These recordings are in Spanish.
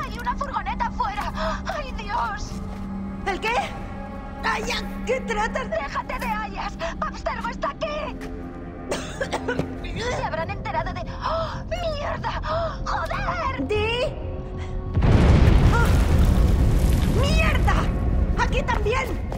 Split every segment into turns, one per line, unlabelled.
¡Hay una furgoneta afuera! ¡Ay, Dios! ¿El qué? ¡Aya! ¿Qué tratas?
¡Déjate de hayas! ¡Abstergo está aquí! ¡Se habrán enterado de... ¡Oh, ¡Mierda! ¡Joder!
¿De? ¡Oh! ¡Ah! ¡Mierda! ¡Aquí también!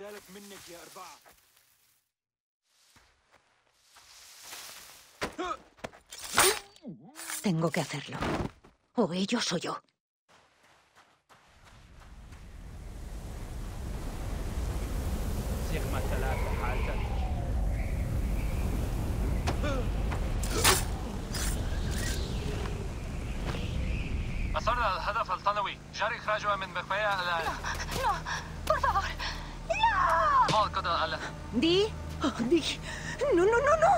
هل كان ذلك منك يا أربعة؟
Tengo que hacerlo. O ellos o yo.
سيجما ثلاثة حادة
أصرنا الهدف الثانوي جاري إخراجها من بقايا الآن
No, por favor.
Di. Di. No, no, no, no.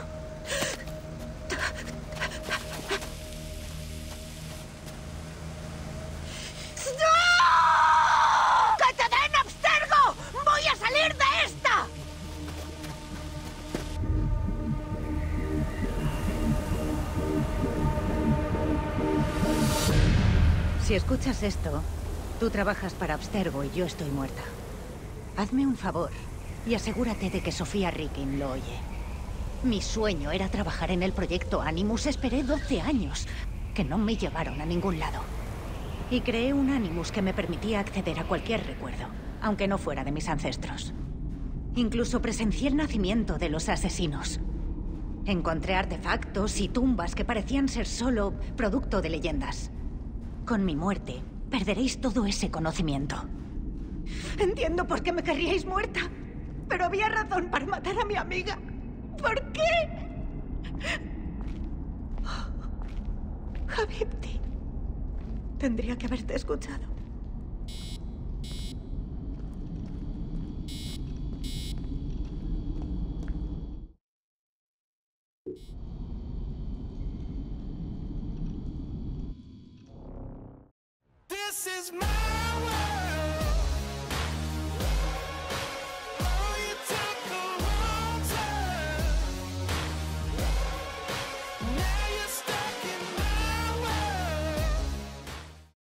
¡No! ¡Que abstergo! ¡Voy a salir de esta! Si escuchas esto, tú trabajas para Abstergo y yo estoy muerta. Hazme un favor y asegúrate de que Sofía Rickin lo oye. Mi sueño era trabajar en el proyecto Animus. Esperé 12 años, que no me llevaron a ningún lado. Y creé un Animus que me permitía acceder a cualquier recuerdo, aunque no fuera de mis ancestros. Incluso presencié el nacimiento de los asesinos. Encontré artefactos y tumbas que parecían ser solo producto de leyendas. Con mi muerte, perderéis todo ese conocimiento. Entiendo por qué me querríais muerta, pero había razón para matar a mi amiga. ¿Por qué? Habibti, tendría que haberte escuchado.
This is my